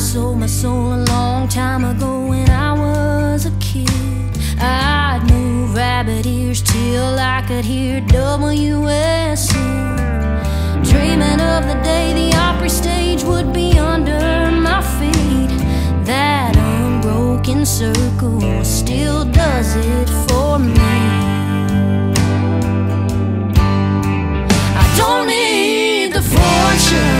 hustle a long time ago when I was a kid. I'd move rabbit ears till I could hear WSM. Dreaming of the day the Opry stage would be under my feet. That unbroken circle still does it for me. I don't need the fortune.